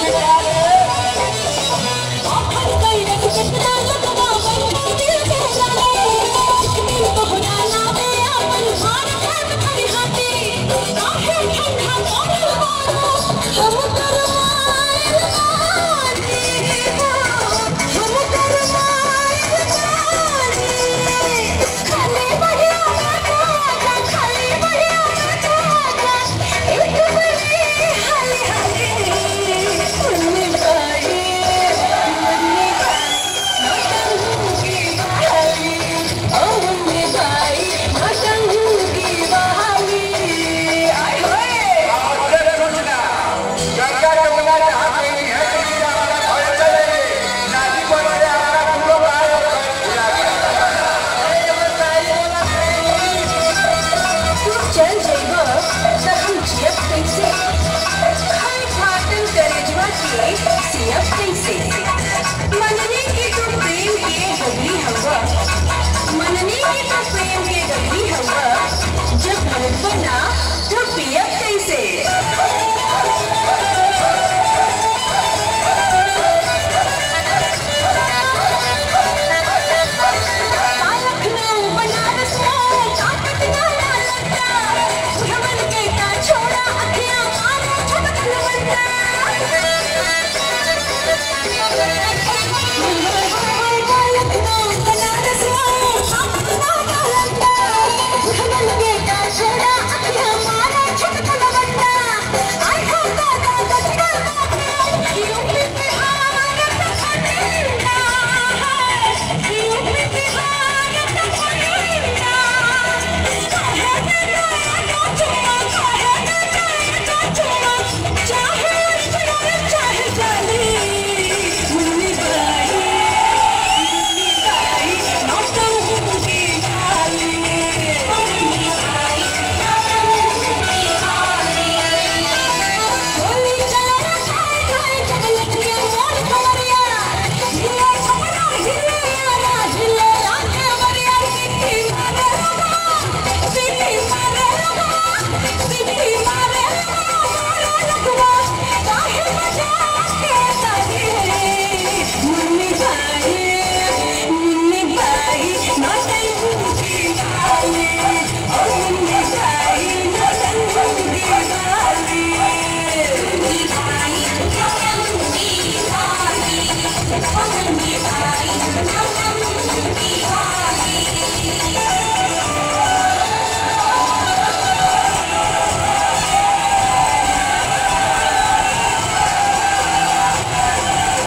Get out.